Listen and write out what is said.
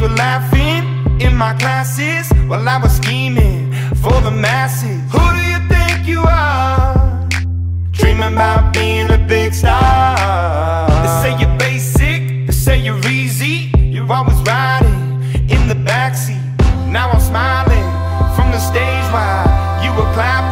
Were laughing in my classes while I was scheming for the masses. Who do you think you are? Dreaming about being a big star. They say you're basic, they say you're easy. You're always riding in the backseat. Now I'm smiling from the stage while you were clapping